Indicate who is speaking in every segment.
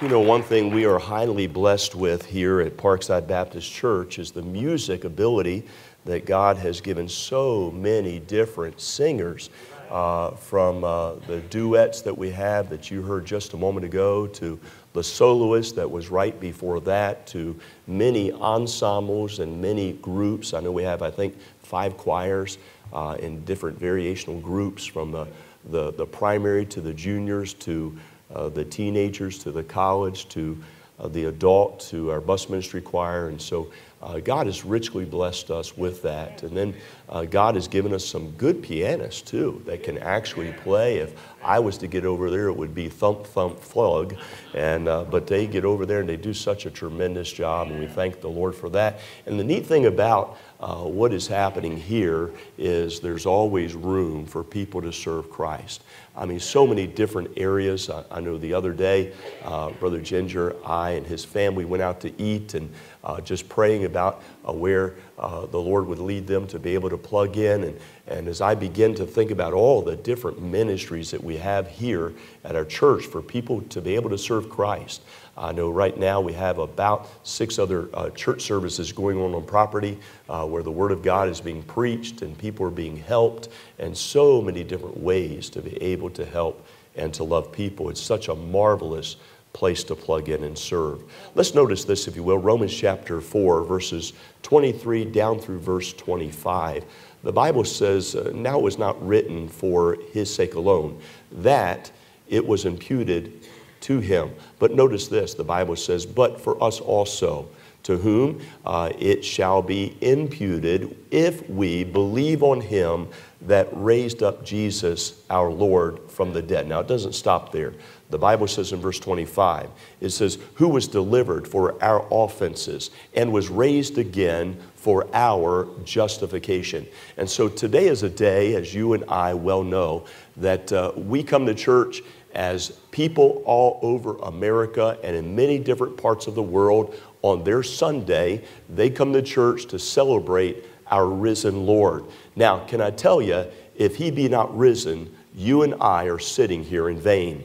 Speaker 1: You know, one thing we are highly blessed with here at Parkside Baptist Church is the music ability that God has given so many different singers. Uh, from uh, the duets that we have that you heard just a moment ago, to the soloist that was right before that, to many ensembles and many groups. I know we have, I think, five choirs uh, in different variational groups from the, the, the primary to the juniors to the teenagers to the college to uh, the adult to our bus ministry choir. And so uh, God has richly blessed us with that. And then uh, God has given us some good pianists too that can actually play. If I was to get over there, it would be thump, thump, flug. And, uh, but they get over there and they do such a tremendous job, and we thank the Lord for that. And the neat thing about uh, what is happening here is there's always room for people to serve Christ. I mean, so many different areas. I, I know the other day, uh, Brother Ginger, I, and his family went out to eat and uh, just praying about uh, where uh, the Lord would lead them to be able to plug in. And, and as I begin to think about all the different ministries that we have here at our church for people to be able to serve Christ, I know right now we have about six other uh, church services going on on property uh, where the Word of God is being preached and people are being helped, and so many different ways to be able to help and to love people. It's such a marvelous place to plug in and serve. Let's notice this, if you will Romans chapter 4, verses 23 down through verse 25. The Bible says, uh, Now it was not written for his sake alone, that it was imputed to him. But notice this the Bible says, But for us also, to whom uh, it shall be imputed if we believe on him that raised up Jesus our Lord from the dead. Now, it doesn't stop there. The Bible says in verse 25, it says, Who was delivered for our offenses and was raised again for our justification. And so today is a day, as you and I well know, that uh, we come to church as people all over America and in many different parts of the world on their Sunday, they come to church to celebrate our risen Lord. Now, can I tell you, if he be not risen, you and I are sitting here in vain.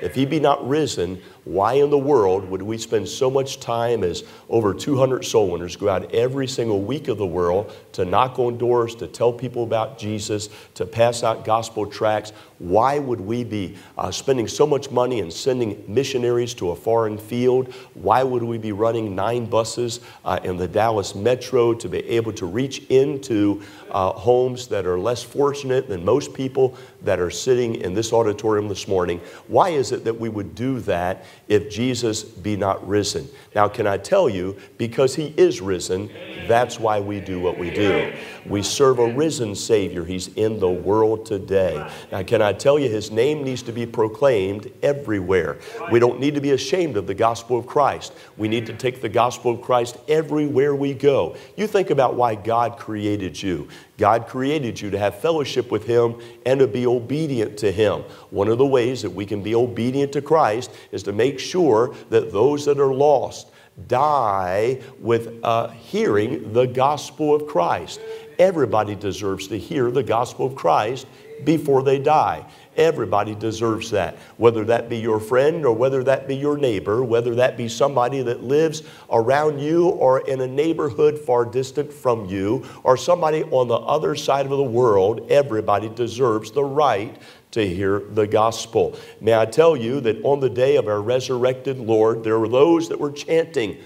Speaker 1: If he be not risen, why in the world would we spend so much time as over 200 soul winners go out every single week of the world to knock on doors, to tell people about Jesus, to pass out gospel tracts? Why would we be uh, spending so much money and sending missionaries to a foreign field? Why would we be running nine buses uh, in the Dallas metro to be able to reach into uh, homes that are less fortunate than most people that are sitting in this auditorium this morning? Why is it that we would do that if Jesus be not risen. Now, can I tell you, because he is risen, that's why we do what we do. We serve a risen Savior. He's in the world today. Now, can I tell you, his name needs to be proclaimed everywhere. We don't need to be ashamed of the gospel of Christ. We need to take the gospel of Christ everywhere we go. You think about why God created you. God created you to have fellowship with Him and to be obedient to Him. One of the ways that we can be obedient to Christ is to make sure that those that are lost die with uh, hearing the gospel of Christ. Everybody deserves to hear the gospel of Christ before they die. Everybody deserves that, whether that be your friend or whether that be your neighbor, whether that be somebody that lives around you or in a neighborhood far distant from you, or somebody on the other side of the world. Everybody deserves the right to hear the gospel. May I tell you that on the day of our resurrected Lord, there were those that were chanting,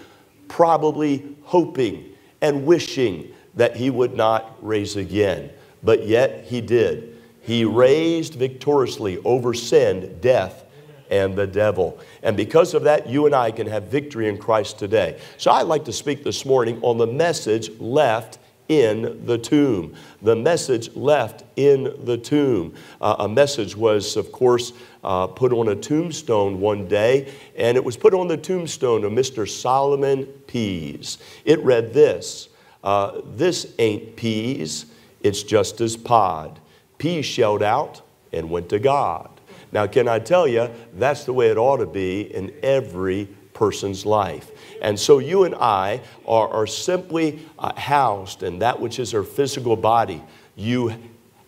Speaker 1: probably hoping and wishing that he would not raise again. But yet he did. He raised victoriously over sin, death, and the devil. And because of that, you and I can have victory in Christ today. So I'd like to speak this morning on the message left in the tomb. The message left in the tomb. Uh, a message was, of course, uh, put on a tombstone one day, and it was put on the tombstone of Mr. Solomon Pease. It read this uh, This ain't peas, it's just as pod. Pease shelled out and went to God. Now, can I tell you, that's the way it ought to be in every person's life. And so you and I are, are simply uh, housed in that which is our physical body. You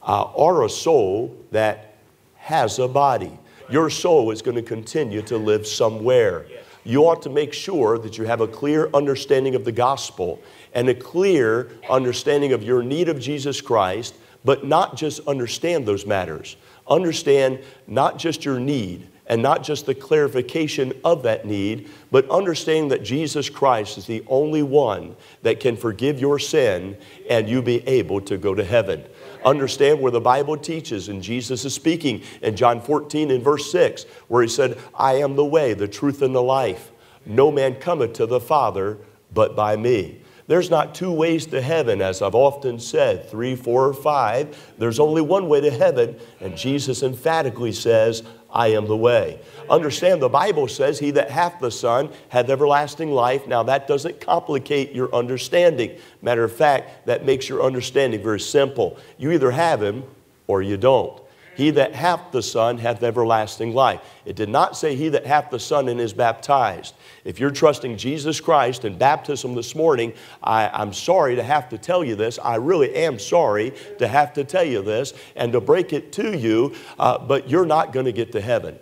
Speaker 1: uh, are a soul that has a body. your soul is going to continue to live somewhere. You ought to make sure that you have a clear understanding of the gospel and a clear understanding of your need of Jesus Christ, but not just understand those matters. Understand not just your need, and not just the clarification of that need, but understanding that Jesus Christ is the only one that can forgive your sin and you be able to go to heaven. Understand where the Bible teaches, and Jesus is speaking in John 14 in verse 6, where he said, I am the way, the truth, and the life. No man cometh to the Father but by me. There's not two ways to heaven, as I've often said, three, four, or five. There's only one way to heaven, and Jesus emphatically says, I am the way. Understand the Bible says, He that hath the Son hath everlasting life. Now, that doesn't complicate your understanding. Matter of fact, that makes your understanding very simple. You either have Him or you don't. He that hath the Son hath everlasting life. It did not say, He that hath the Son and is baptized. If you're trusting Jesus Christ in baptism this morning, I, am sorry to have to tell you this. I really am sorry to have to tell you this and to break it to you, uh, but you're not going to get to heaven.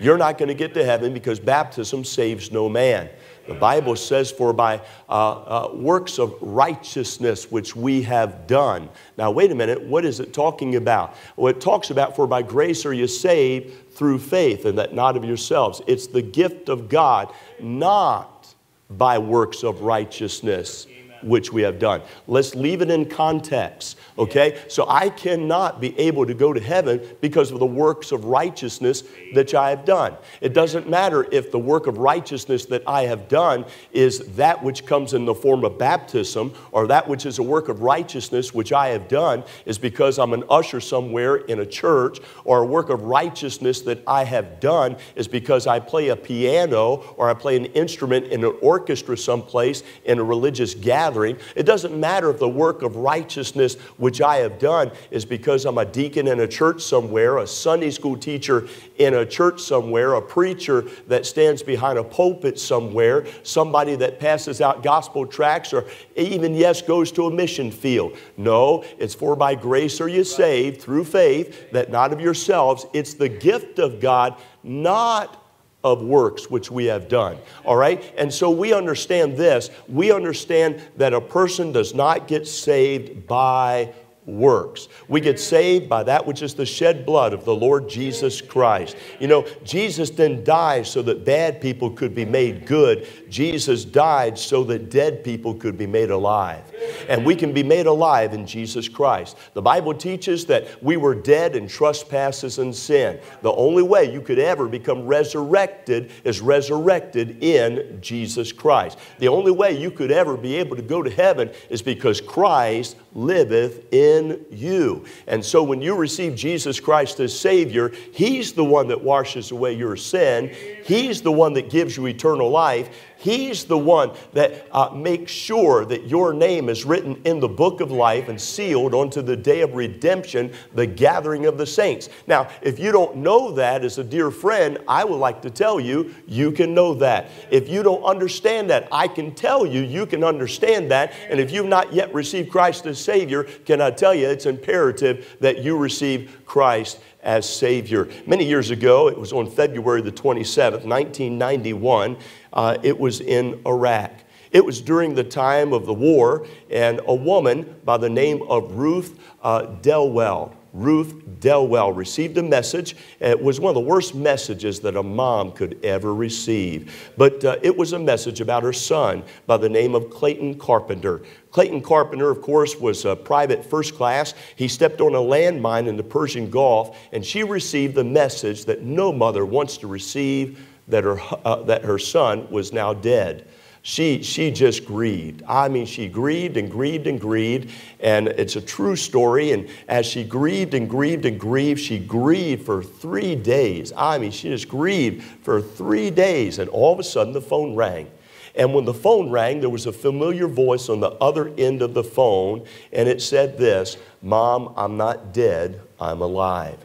Speaker 1: You're not going to get to heaven because baptism saves no man. The Bible says, For by uh, uh, works of righteousness which we have done. Now, wait a minute, what is it talking about? Well, it talks about, For by grace are you saved through faith, and that not of yourselves. It's the gift of God, not by works of righteousness which we have done. Let's leave it in context, okay? So I cannot be able to go to heaven because of the works of righteousness that I have done. It doesn't matter if the work of righteousness that I have done is that which comes in the form of baptism or that which is a work of righteousness which I have done is because I'm an usher somewhere in a church or a work of righteousness that I have done is because I play a piano or I play an instrument in an orchestra someplace in a religious gathering. It doesn't matter if the work of righteousness which I have done is because I'm a deacon in a church somewhere, a Sunday school teacher in a church somewhere, a preacher that stands behind a pulpit somewhere, somebody that passes out gospel tracts, or even, yes, goes to a mission field. No, it's for by grace are you saved through faith, that not of yourselves. It's the gift of God, not of works which we have done. All right? And so we understand this. We understand that a person does not get saved by works. We get saved by that which is the shed blood of the Lord Jesus Christ. You know, Jesus didn't die so that bad people could be made good. Jesus died so that dead people could be made alive. And we can be made alive in Jesus Christ. The Bible teaches that we were dead in trespasses and sin. The only way you could ever become resurrected is resurrected in Jesus Christ. The only way you could ever be able to go to heaven is because Christ liveth in you. And so when you receive Jesus Christ as Savior, He's the one that washes away your sin, He's the one that gives you eternal life. He's the one that uh, makes sure that your name is written in the book of life and sealed onto the day of redemption, the gathering of the saints. Now, if you don't know that as a dear friend, I would like to tell you, you can know that. If you don't understand that, I can tell you, you can understand that. And if you've not yet received Christ as Savior, can I tell you, it's imperative that you receive Christ as Savior. Many years ago, it was on February the 27th, 1991, uh, it was in Iraq. It was during the time of the war, and a woman by the name of Ruth uh, Delwell Ruth Delwell received a message. It was one of the worst messages that a mom could ever receive. But uh, it was a message about her son by the name of Clayton Carpenter. Clayton Carpenter, of course, was a private first class. He stepped on a landmine in the Persian Gulf, and she received the message that no mother wants to receive that her, uh, that her son was now dead she, she just grieved. I mean, she grieved and grieved and grieved. And it's a true story. And as she grieved and grieved and grieved, she grieved for three days. I mean, she just grieved for three days. And all of a sudden, the phone rang. And when the phone rang, there was a familiar voice on the other end of the phone. And it said this Mom, I'm not dead, I'm alive.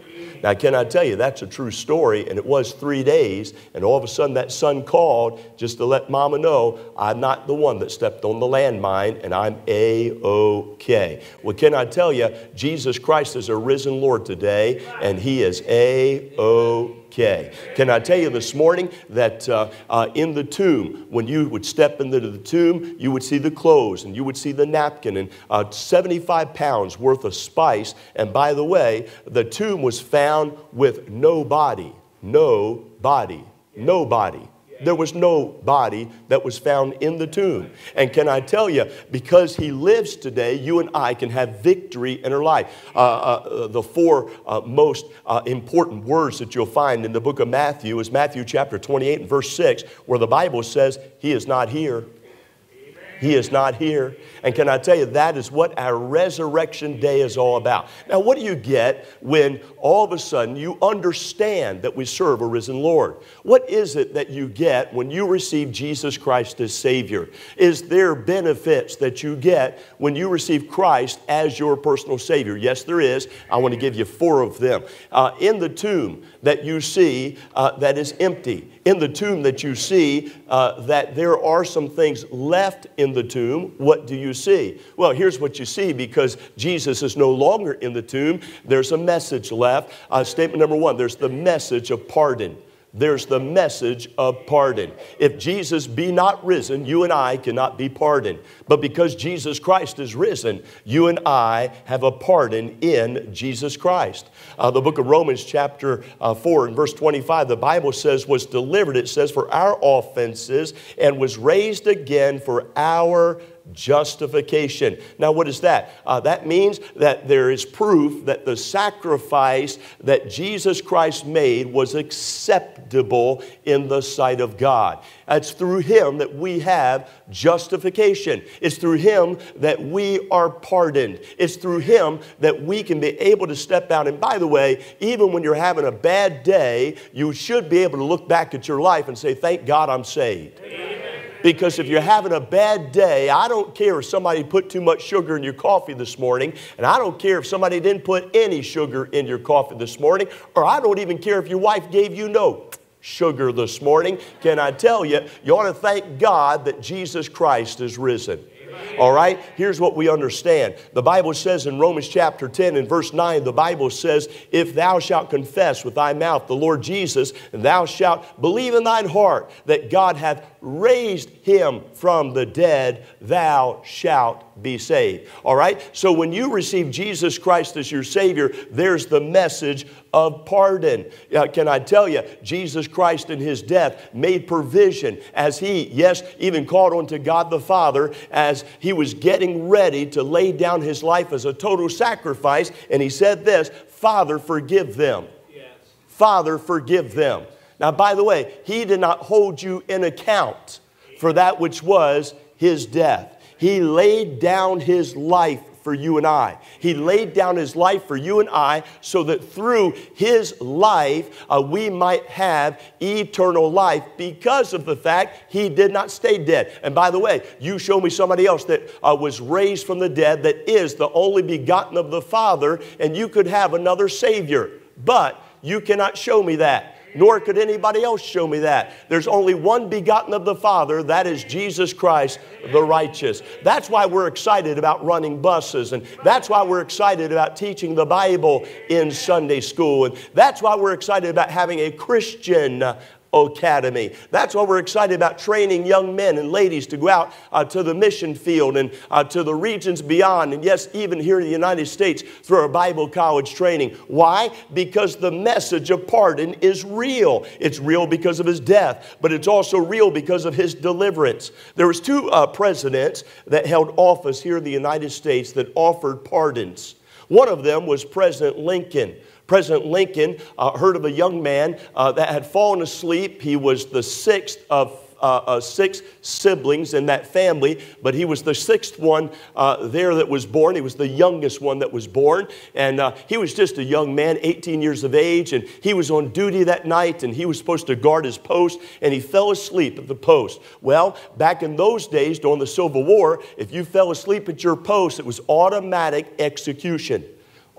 Speaker 1: Now, can I tell you, that's a true story, and it was three days, and all of a sudden that son called just to let mama know I'm not the one that stepped on the landmine, and I'm A OK. Well, can I tell you, Jesus Christ is a risen Lord today, and he is A OK. Can I tell you this morning that uh, uh, in the tomb, when you would step into the tomb, you would see the clothes and you would see the napkin and uh, 75 pounds worth of spice. And by the way, the tomb was found with no body. No body. No body. There was no body that was found in the tomb. And can I tell you, because he lives today, you and I can have victory in our life. Uh, uh, the four uh, most uh, important words that you'll find in the book of Matthew is Matthew chapter 28 and verse 6, where the Bible says, He is not here. He is not here. And can I tell you, that is what our resurrection day is all about. Now, what do you get when all of a sudden you understand that we serve a risen Lord? What is it that you get when you receive Jesus Christ as Savior? Is there benefits that you get when you receive Christ as your personal Savior? Yes, there is. I want to give you four of them. Uh, in the tomb that you see uh, that is empty, in the tomb that you see uh, that there are some things left in the tomb, what do you see? Well, here's what you see because Jesus is no longer in the tomb. There's a message left. Uh, statement number one there's the message of pardon there's the message of pardon. If Jesus be not risen, you and I cannot be pardoned. But because Jesus Christ is risen, you and I have a pardon in Jesus Christ. Uh, the book of Romans, chapter uh, 4, and verse 25, the Bible says, was delivered, it says, for our offenses and was raised again for our justification. Now, what is that? Uh, that means that there is proof that the sacrifice that Jesus Christ made was acceptable in the sight of God. It's through Him that we have justification. It's through Him that we are pardoned. It's through Him that we can be able to step out. And by the way, even when you're having a bad day, you should be able to look back at your life and say, Thank God I'm saved. Amen. Because if you're having a bad day, I don't care if somebody put too much sugar in your coffee this morning, and I don't care if somebody didn't put any sugar in your coffee this morning, or I don't even care if your wife gave you no sugar this morning. Can I tell you, you ought to thank God that Jesus Christ is risen. All right? Here's what we understand. The Bible says in Romans chapter 10 and verse 9, the Bible says, If thou shalt confess with thy mouth the Lord Jesus, and thou shalt believe in thine heart that God hath raised him from the dead, thou shalt be saved. All right? So when you receive Jesus Christ as your Savior, there's the message of pardon. Uh, can I tell you, Jesus Christ in his death made provision as he, yes, even called on to God the Father as he was getting ready to lay down his life as a total sacrifice. And he said this Father, forgive them. Yes. Father, forgive them. Now, by the way, he did not hold you in account for that which was his death. He laid down his life for you and I. He laid down his life for you and I so that through his life uh, we might have eternal life because of the fact he did not stay dead. And by the way, you show me somebody else that uh, was raised from the dead that is the only begotten of the Father, and you could have another Savior. But you cannot show me that nor could anybody else show me that. There's only one begotten of the Father, that is Jesus Christ, the righteous. That's why we're excited about running buses, and that's why we're excited about teaching the Bible in Sunday school, and that's why we're excited about having a Christian Academy. That's why we're excited about training young men and ladies to go out uh, to the mission field and uh, to the regions beyond, and yes, even here in the United States through our Bible college training. Why? Because the message of pardon is real. It's real because of his death, but it's also real because of his deliverance. There was two uh, presidents that held office here in the United States that offered pardons. One of them was President Lincoln. President Lincoln uh, heard of a young man uh, that had fallen asleep. He was the sixth of uh, uh, six siblings in that family, but he was the sixth one uh, there that was born. He was the youngest one that was born. And uh, he was just a young man, 18 years of age, and he was on duty that night and he was supposed to guard his post, and he fell asleep at the post. Well, back in those days during the Civil War, if you fell asleep at your post, it was automatic execution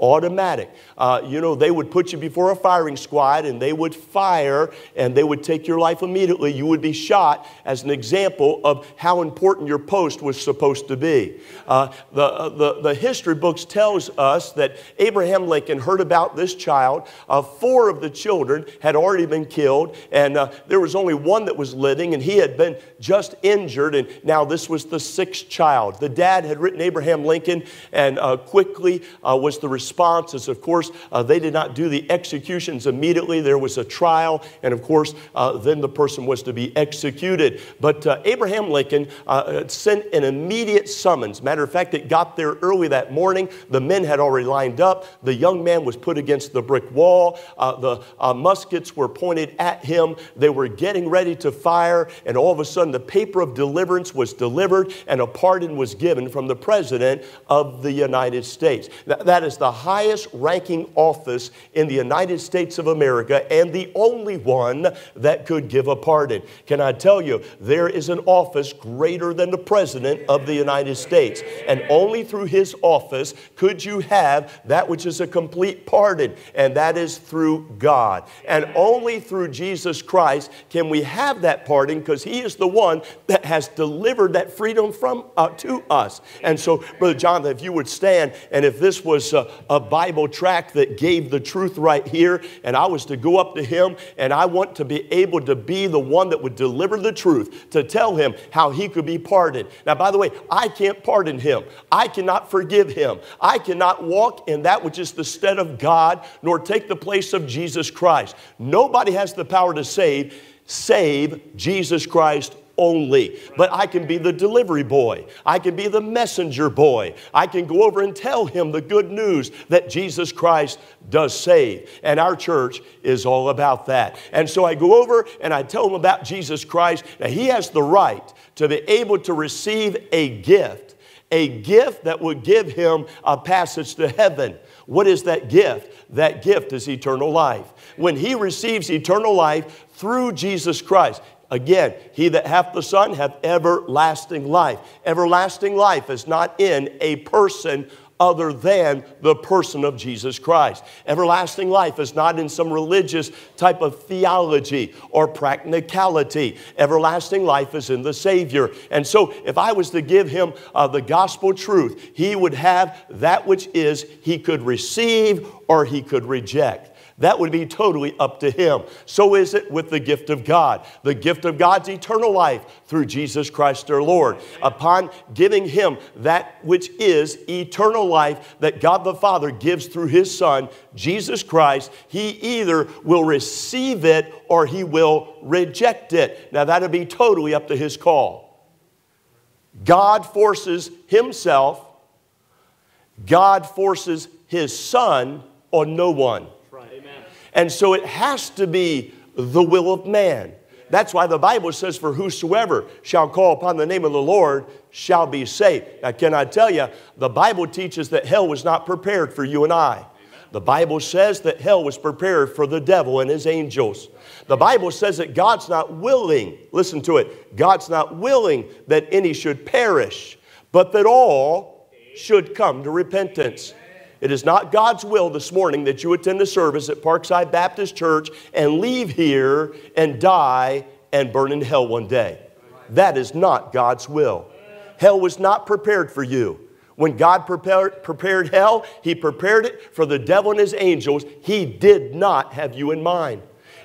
Speaker 1: automatic. Uh, you know, they would put you before a firing squad and they would fire and they would take your life immediately. You would be shot as an example of how important your post was supposed to be. Uh, the, uh, the, the history books tells us that Abraham Lincoln heard about this child. Uh, four of the children had already been killed and uh, there was only one that was living and he had been just injured and now this was the sixth child. The dad had written Abraham Lincoln and quickly was the response is, of course, uh, they did not do the executions immediately. There was a trial, and of course, uh, then the person was to be executed. But uh, Abraham Lincoln uh, sent an immediate summons. Matter of fact, it got there early that morning. The men had already lined up. The young man was put against the brick wall. Uh, the uh, muskets were pointed at him. They were getting ready to fire, and all of a sudden, the paper of deliverance was delivered, and a pardon was given from the President of the United States. That is the highest ranking office in the United States of America and the only one that could give a pardon. Can I tell you, there is an office greater than the President of the United States. And only through his office could you have that which is a complete pardon, and that is through God. And only through Jesus Christ can we have that pardon because he is the one that has delivered that freedom from uh, to us. And so, Brother Jonathan, if you would stand, and if this was a, a Bible tract that gave the truth right here, and I was to go up to him, and I want to be able to be the one that would deliver the truth, to tell him how he could be pardoned. Now, by the way, I can't pardon him. I cannot forgive him. I cannot walk in that which is the stead of God, nor take the place of Jesus Christ. Nobody has the power to save, save Jesus Christ only. But I can be the delivery boy. I can be the messenger boy. I can go over and tell him the good news that Jesus Christ does save. And our church is all about that. And so I go over and I tell him about Jesus Christ. Now, he has the right to be able to receive a gift, a gift that would give him a passage to heaven. What is that gift? That gift is eternal life. When he receives eternal life through Jesus Christ, Again, he that hath the Son hath everlasting life. Everlasting life is not in a person other than the person of Jesus Christ. Everlasting life is not in some religious type of theology or practicality. Everlasting life is in the Savior. And so, if I was to give him uh, the gospel truth, he would have that which is he could receive or he could reject. That would be totally up to him. So is it with the gift of God. The gift of God's eternal life through Jesus Christ our Lord. Upon giving him that which is eternal life that God the Father gives through his Son, Jesus Christ, he either will receive it or he will reject it. Now, that'll be totally up to his call. God forces himself, God forces his Son on no one. And so it has to be the will of man. That's why the Bible says, For whosoever shall call upon the name of the Lord shall be saved. Now, can I tell you, the Bible teaches that hell was not prepared for you and I. The Bible says that hell was prepared for the devil and his angels. The Bible says that God's not willing, listen to it, God's not willing that any should perish, but that all should come to repentance. It is not God's will this morning that you attend a service at Parkside Baptist Church and leave here and die and burn in hell one day. That is not God's will. Hell was not prepared for you. When God prepared, prepared hell, He prepared it for the devil and his angels. He did not have you in mind.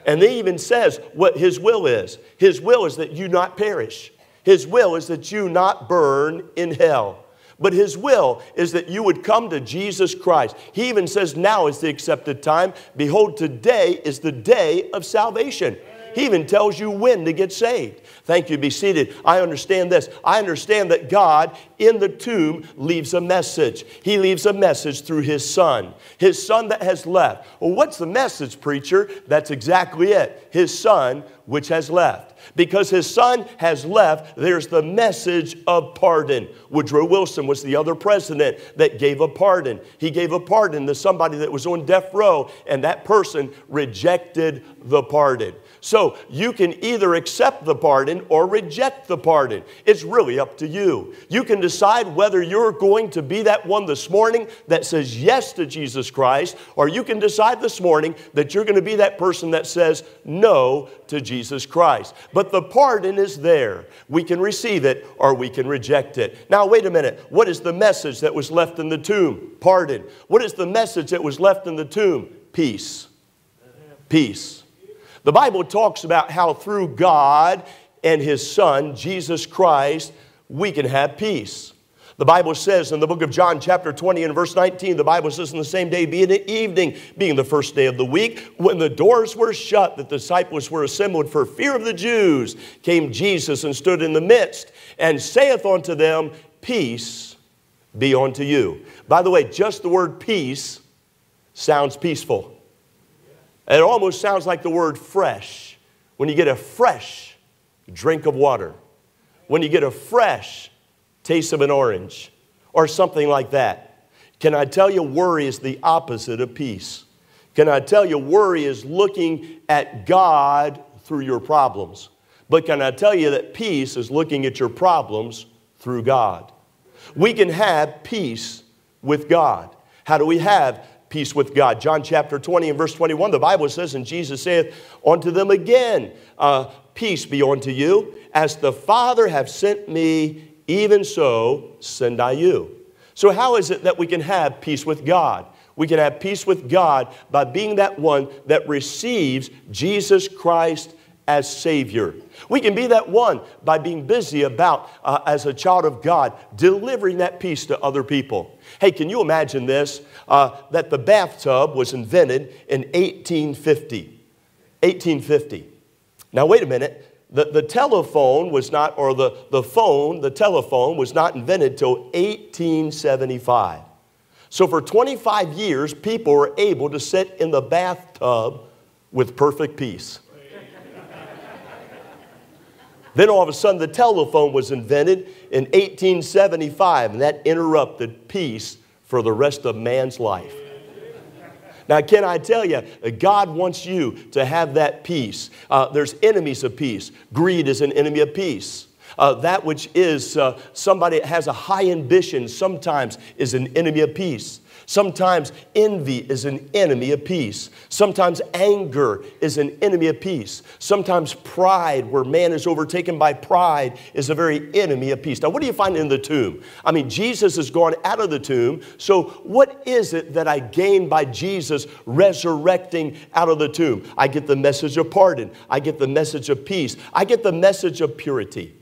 Speaker 1: And He even says what His will is His will is that you not perish, His will is that you not burn in hell. But his will is that you would come to Jesus Christ. He even says, Now is the accepted time. Behold, today is the day of salvation. He even tells you when to get saved. Thank you. Be seated. I understand this. I understand that God in the tomb leaves a message. He leaves a message through His Son, His Son that has left. Well, what's the message, preacher? That's exactly it. His Son which has left. Because his son has left, there's the message of pardon. Woodrow Wilson was the other president that gave a pardon. He gave a pardon to somebody that was on death row, and that person rejected the pardon. So you can either accept the pardon or reject the pardon. It's really up to you. You can decide whether you're going to be that one this morning that says yes to Jesus Christ, or you can decide this morning that you're going to be that person that says no to Jesus Christ. But the pardon is there. We can receive it or we can reject it. Now, wait a minute. What is the message that was left in the tomb? Pardon. What is the message that was left in the tomb? Peace. Peace. The Bible talks about how through God and His Son, Jesus Christ, we can have peace. The Bible says in the book of John, chapter 20, and verse 19, the Bible says, in the same day, being the evening, being the first day of the week, when the doors were shut, the disciples were assembled for fear of the Jews, came Jesus and stood in the midst, and saith unto them, Peace be unto you. By the way, just the word peace sounds peaceful. It almost sounds like the word fresh. When you get a fresh drink of water, when you get a fresh taste of an orange, or something like that. Can I tell you, worry is the opposite of peace? Can I tell you, worry is looking at God through your problems? But can I tell you that peace is looking at your problems through God? We can have peace with God. How do we have peace with God. John chapter 20 and verse 21, the Bible says, And Jesus saith unto them again, uh, Peace be unto you. As the Father have sent me, even so send I you. So, how is it that we can have peace with God? We can have peace with God by being that one that receives Jesus Christ as Savior. We can be that one by being busy about, uh, as a child of God, delivering that peace to other people. Hey, can you imagine this? Uh, that the bathtub was invented in 1850. 1850. Now, wait a minute. The, the telephone was not, or the, the phone, the telephone was not invented till 1875. So, for 25 years, people were able to sit in the bathtub with perfect peace. Then all of a sudden, the telephone was invented in 1875, and that interrupted peace for the rest of man's life. Now, can I tell you, God wants you to have that peace. Uh, there's enemies of peace. Greed is an enemy of peace. Uh, that which is uh, somebody that has a high ambition sometimes is an enemy of peace. Sometimes envy is an enemy of peace. Sometimes anger is an enemy of peace. Sometimes pride, where man is overtaken by pride, is a very enemy of peace. Now, what do you find in the tomb? I mean, Jesus has gone out of the tomb. So, what is it that I gain by Jesus resurrecting out of the tomb? I get the message of pardon, I get the message of peace, I get the message of purity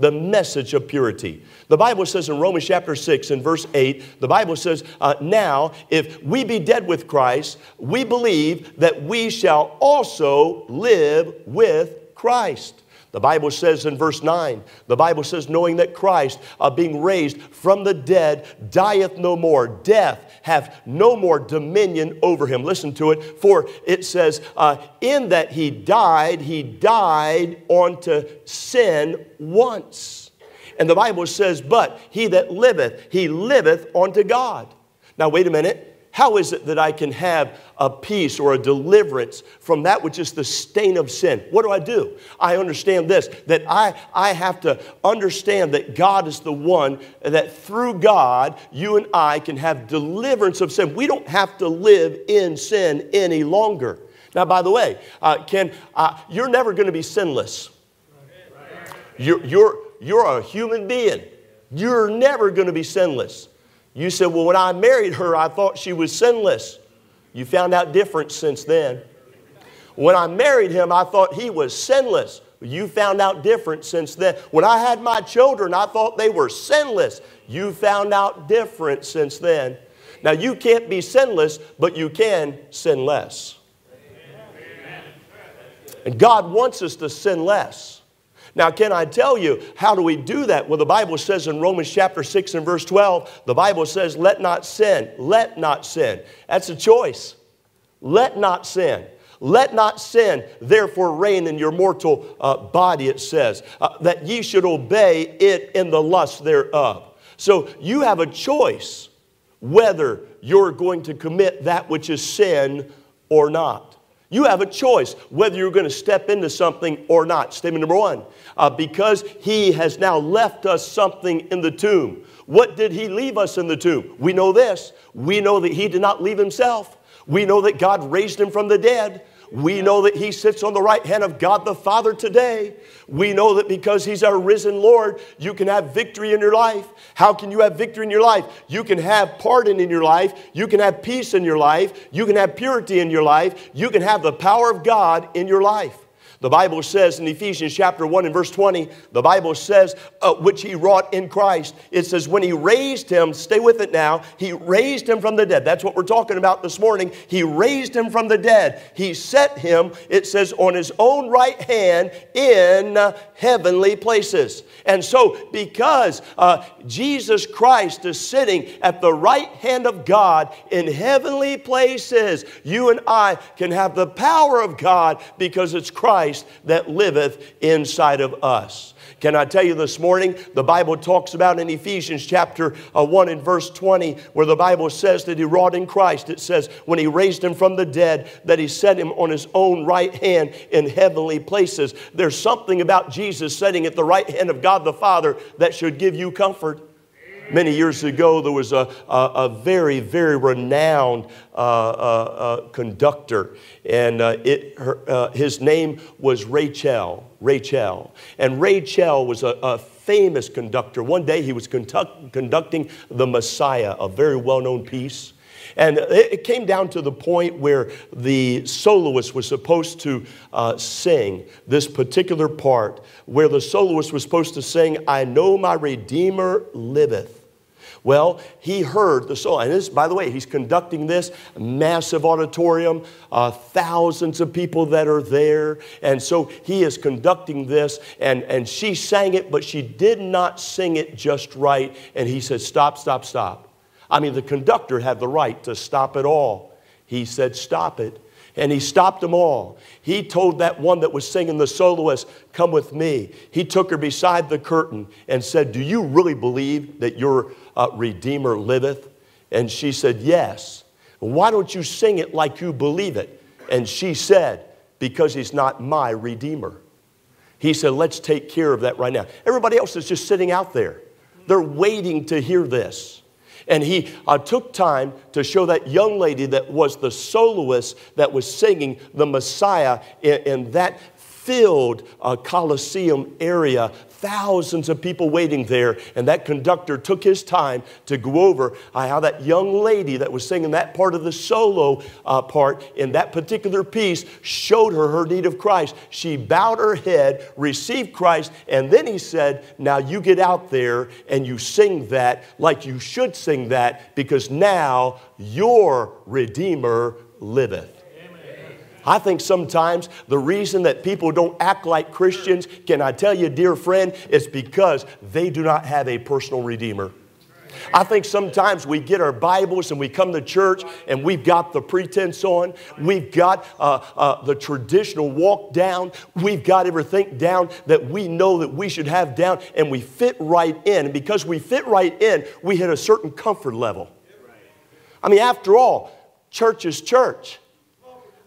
Speaker 1: the message of purity. The Bible says in Romans chapter 6 and verse 8, the Bible says, uh, Now, if we be dead with Christ, we believe that we shall also live with Christ. The Bible says in verse 9, the Bible says, knowing that Christ, uh, being raised from the dead, dieth no more. Death hath no more dominion over him. Listen to it, for it says, uh, in that he died, he died unto sin once. And the Bible says, but he that liveth, he liveth unto God. Now, wait a minute. How is it that I can have a peace or a deliverance from that which is the stain of sin? What do I do? I understand this that I, I have to understand that God is the one that through God, you and I can have deliverance of sin. We don't have to live in sin any longer. Now, by the way, uh, Ken, uh, you're never going to be sinless. You're, you're, you're a human being. You're never going to be sinless. You said, Well, when I married her, I thought she was sinless. You found out different since then. When I married him, I thought he was sinless. You found out different since then. When I had my children, I thought they were sinless. You found out different since then. Now, you can't be sinless, but you can sin less. And God wants us to sin less. Now, can I tell you, how do we do that? Well, the Bible says in Romans chapter 6 and verse 12, the Bible says, let not sin, let not sin. That's a choice. Let not sin. Let not sin therefore reign in your mortal uh, body, it says, uh, that ye should obey it in the lust thereof. So you have a choice whether you're going to commit that which is sin or not. You have a choice whether you're going to step into something or not. Statement number one uh, because he has now left us something in the tomb. What did he leave us in the tomb? We know this. We know that he did not leave himself. We know that God raised him from the dead. We know that He sits on the right hand of God the Father today. We know that because He's our risen Lord, you can have victory in your life. How can you have victory in your life? You can have pardon in your life. You can have peace in your life. You can have purity in your life. You can have the power of God in your life. The Bible says in Ephesians chapter 1 and verse 20, the Bible says, uh, which he wrought in Christ. It says, when he raised him, stay with it now, he raised him from the dead. That's what we're talking about this morning. He raised him from the dead. He set him, it says, on his own right hand in uh, heavenly places. And so, because uh, Jesus Christ is sitting at the right hand of God in heavenly places, you and I can have the power of God because it's Christ Christ that liveth inside of us. Can I tell you this morning? The Bible talks about in Ephesians chapter uh, 1 and verse 20, where the Bible says that he wrought in Christ. It says, when he raised him from the dead, that he set him on his own right hand in heavenly places. There's something about Jesus sitting at the right hand of God the Father that should give you comfort. Many years ago, there was a, a, a very, very renowned uh, uh, uh, conductor, and uh, it, her, uh, his name was Rachel. Rachel. And Rachel was a, a famous conductor. One day he was conduct, conducting the Messiah, a very well known piece. And it came down to the point where the soloist was supposed to uh, sing this particular part, where the soloist was supposed to sing, I know my Redeemer liveth. Well, he heard the soul. And this, by the way, he's conducting this massive auditorium, uh, thousands of people that are there. And so he is conducting this, and, and she sang it, but she did not sing it just right. And he said, Stop, stop, stop. I mean, the conductor had the right to stop it all. He said, Stop it. And he stopped them all. He told that one that was singing the soloist, Come with me. He took her beside the curtain and said, Do you really believe that your uh, Redeemer liveth? And she said, Yes. Why don't you sing it like you believe it? And she said, Because he's not my Redeemer. He said, Let's take care of that right now. Everybody else is just sitting out there. They're waiting to hear this. And he uh, took time to show that young lady that was the soloist that was singing the Messiah in, in that filled uh, Colosseum area thousands of people waiting there. And that conductor took his time to go over how that young lady that was singing that part of the solo uh, part in that particular piece showed her her need of Christ. She bowed her head, received Christ, and then he said, Now you get out there and you sing that like you should sing that because now your Redeemer liveth. I think sometimes the reason that people don't act like Christians, can I tell you, dear friend, is because they do not have a personal Redeemer. I think sometimes we get our Bibles and we come to church and we've got the pretense on. We've got uh, uh, the traditional walk down. We've got everything down that we know that we should have down and we fit right in. And because we fit right in, we hit a certain comfort level. I mean, after all, church is church.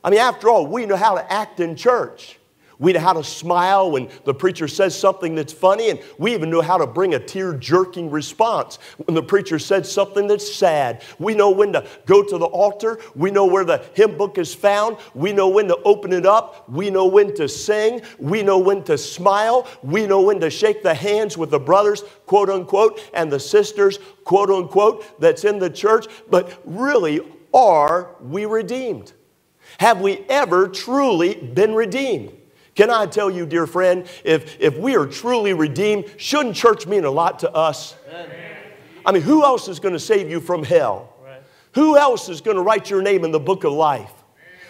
Speaker 1: I mean, after all, we know how to act in church. We know how to smile when the preacher says something that's funny, and we even know how to bring a tear jerking response when the preacher says something that's sad. We know when to go to the altar. We know where the hymn book is found. We know when to open it up. We know when to sing. We know when to smile. We know when to shake the hands with the brothers, quote unquote, and the sisters, quote unquote, that's in the church. But really, are we redeemed? Have we ever truly been redeemed? Can I tell you, dear friend, if, if we are truly redeemed, shouldn't church mean a lot to us? I mean, who else is going to save you from hell? Who else is going to write your name in the book of life?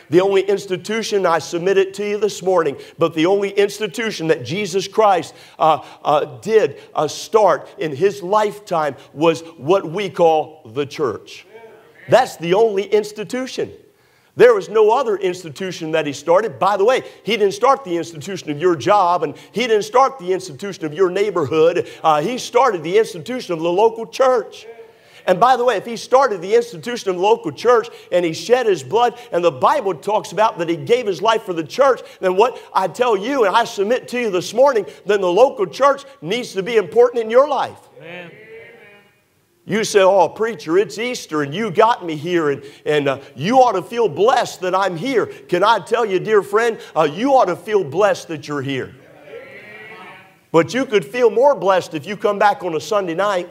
Speaker 1: The only institution, I submit it to you this morning, but the only institution that Jesus Christ uh, uh, did uh, start in his lifetime was what we call the church. That's the only institution. There was no other institution that he started. By the way, he didn't start the institution of your job and he didn't start the institution of your neighborhood. Uh, he started the institution of the local church. And by the way, if he started the institution of the local church and he shed his blood, and the Bible talks about that he gave his life for the church, then what I tell you and I submit to you this morning, then the local church needs to be important in your life. Amen. You say, Oh, preacher, it's Easter and you got me here, and, and uh, you ought to feel blessed that I'm here. Can I tell you, dear friend, uh, you ought to feel blessed that you're here. But you could feel more blessed if you come back on a Sunday night.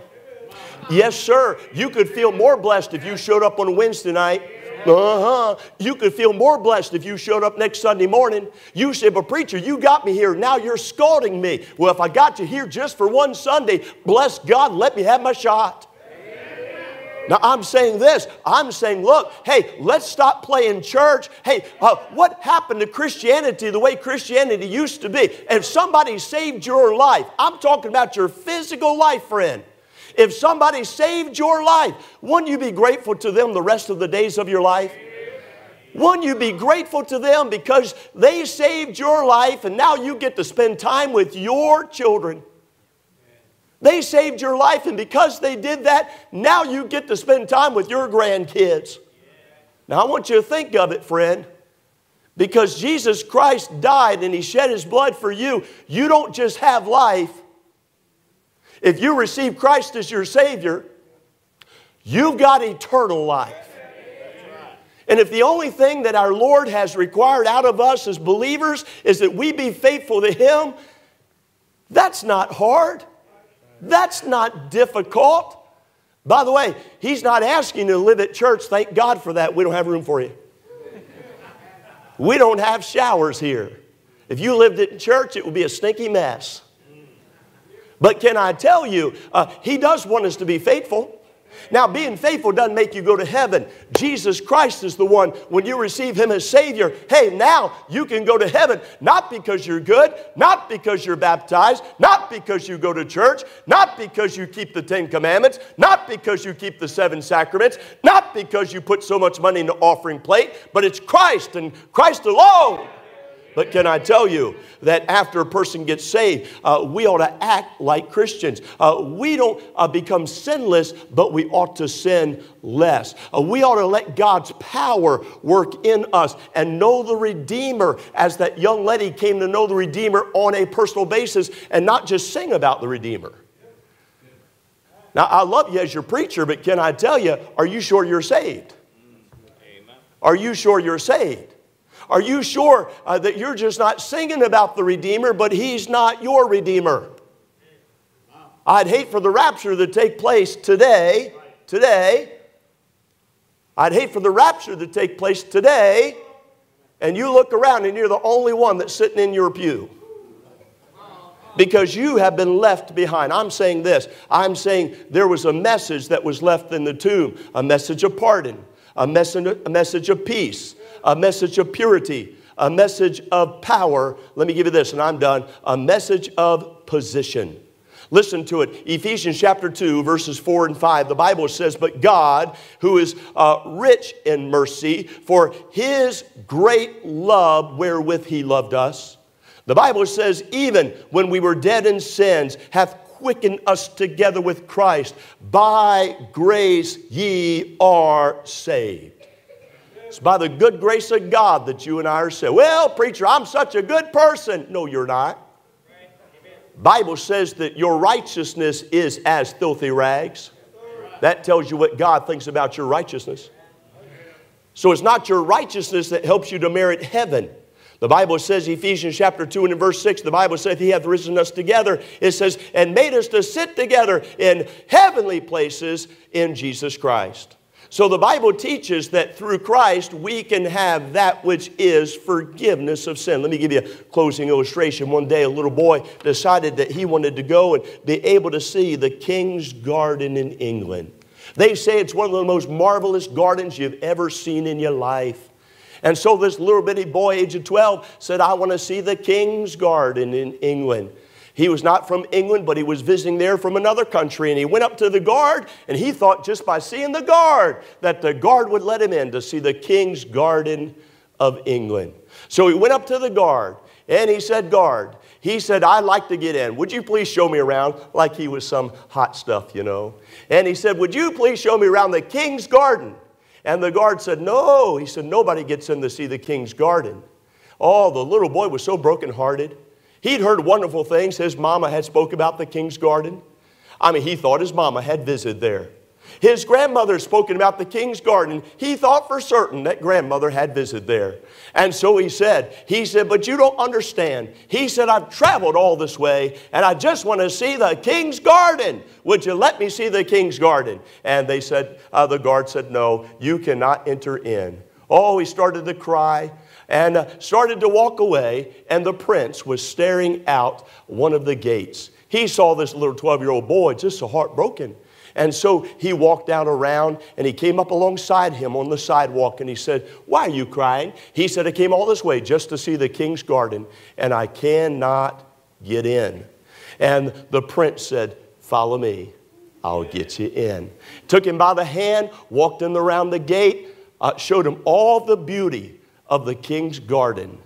Speaker 1: Yes, sir. You could feel more blessed if you showed up on a Wednesday night. Uh huh. You could feel more blessed if you showed up next Sunday morning. You said, But preacher, you got me here. Now you're scolding me. Well, if I got you here just for one Sunday, bless God, let me have my shot. Now, I'm saying this. I'm saying, look, hey, let's stop playing church. Hey, uh, what happened to Christianity the way Christianity used to be? If somebody saved your life, I'm talking about your physical life, friend. If somebody saved your life, wouldn't you be grateful to them the rest of the days of your life? Wouldn't you be grateful to them because they saved your life and now you get to spend time with your children? They saved your life, and because they did that, now you get to spend time with your grandkids. Now, I want you to think of it, friend. Because Jesus Christ died and He shed His blood for you, you don't just have life. If you receive Christ as your Savior, you've got eternal life. And if the only thing that our Lord has required out of us as believers is that we be faithful to Him, that's not hard. That's not difficult. By the way, he's not asking you to live at church. Thank God for that. We don't have room for you. We don't have showers here. If you lived at church, it would be a stinky mess. But can I tell you, uh, he does want us to be faithful. Now, being faithful doesn't make you go to heaven. Jesus Christ is the one, when you receive Him as Savior, hey, now you can go to heaven, not because you're good, not because you're baptized, not because you go to church, not because you keep the Ten Commandments, not because you keep the seven sacraments, not because you put so much money in the offering plate, but it's Christ and Christ alone. But can I tell you that after a person gets saved, uh, we ought to act like Christians. Uh, we don't uh, become sinless, but we ought to sin less. Uh, we ought to let God's power work in us and know the Redeemer as that young lady came to know the Redeemer on a personal basis and not just sing about the Redeemer. Now, I love you as your preacher, but can I tell you, are you sure you're saved? Are you sure you're saved? Are you sure uh, that you're just not singing about the Redeemer, but He's not your Redeemer? I'd hate for the rapture to take place today, today. I'd hate for the rapture to take place today, and you look around and you're the only one that's sitting in your pew. Because you have been left behind. I'm saying this I'm saying there was a message that was left in the tomb a message of pardon, a message, a message of peace, a message of purity, a message of power. Let me give you this, and I'm done. A message of position. Listen to it. Ephesians chapter 2, verses 4 and 5. The Bible says, But God, who is uh, rich in mercy, for his great love wherewith he loved us. The Bible says, Even when we were dead in sins, hath quickened us together with Christ. By grace ye are saved. It's by the good grace of God that you and I are saved. Well, preacher, I'm such a good person. No, you're not. Bible says that your righteousness is as filthy rags. That tells you what God thinks about your righteousness. So it's not your righteousness that helps you to merit heaven. The Bible says, Ephesians chapter 2 and in verse 6, the Bible says, He hath risen us together. It says, and made us to sit together in heavenly places in Jesus Christ. So the Bible teaches that through Christ we can have that which is forgiveness of sin. Let me give you a closing illustration. One day a little boy decided that he wanted to go and be able to see the King's Garden in England. They say it's one of the most marvelous gardens you've ever seen in your life. And so this little bitty boy, age of 12, said, I want to see the King's Garden in England. He was not from England, but he was visiting there from another country. And he went up to the guard, and he thought just by seeing the guard that the guard would let him in to see the King's Garden of England. So he went up to the guard, and he said, Guard, He said, I'd like to get in. Would you please show me around? Like he was some hot stuff, you know. And he said, Would you please show me around the king's garden? And the guard said, No. He said, Nobody gets in to see the king's garden. Oh, the little boy was so brokenhearted. He'd heard wonderful things. His mama had spoke about the king's garden. I mean, he thought his mama had visited there. His grandmother had spoken about the king's garden. He thought for certain that grandmother had visited there. And so he said, he said, but you don't understand. He said, I've traveled all this way and I just want to see the king's garden. Would you let me see the king's garden? And they said, uh, the guard said, no, you cannot enter in. Oh, he started to cry and uh, started to walk away, and the prince was staring out one of the gates. He saw this little 12 year old boy just so heartbroken. And so he walked out around and he came up alongside him on the sidewalk and he said, Why are you crying? He said, I came all this way just to see the king's garden and I cannot get in. And the prince said, Follow me, I'll get you in. Took him by the hand, walked him around the gate, uh, showed him all the beauty of the king's garden.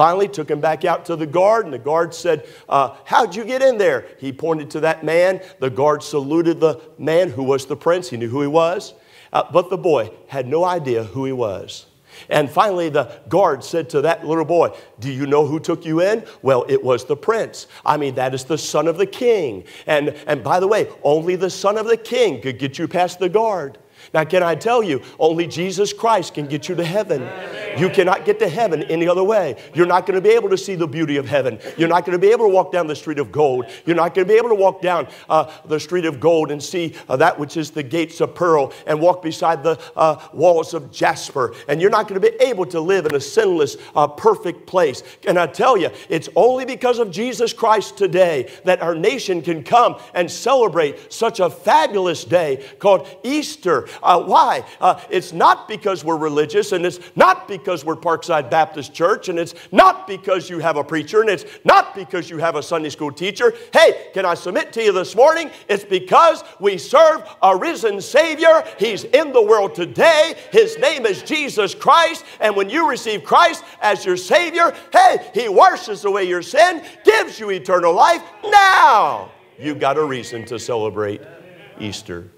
Speaker 1: Finally, took him back out to the guard, and the guard said, uh, How'd you get in there? He pointed to that man. The guard saluted the man who was the prince. He knew who he was. Uh, but the boy had no idea who he was. And finally, the guard said to that little boy, Do you know who took you in? Well, it was the prince. I mean, that is the son of the king. And, and by the way, only the son of the king could get you past the guard. Now, can I tell you, only Jesus Christ can get you to heaven. You cannot get to heaven any other way. You're not going to be able to see the beauty of heaven. You're not going to be able to walk down the street of gold. You're not going to be able to walk down uh, the street of gold and see uh, that which is the gates of pearl and walk beside the uh, walls of jasper. And you're not going to be able to live in a sinless, uh, perfect place. And I tell you, it's only because of Jesus Christ today that our nation can come and celebrate such a fabulous day called Easter. Uh, why? Uh, it's not because we're religious, and it's not because we're Parkside Baptist Church, and it's not because you have a preacher, and it's not because you have a Sunday school teacher. Hey, can I submit to you this morning? It's because we serve a risen Savior. He's in the world today. His name is Jesus Christ, and when you receive Christ as your Savior, hey, He washes away your sin, gives you eternal life. Now, you've got a reason to celebrate Easter.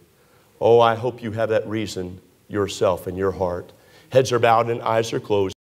Speaker 1: Oh, I hope you have that reason yourself in your heart. Heads are bowed and eyes are closed.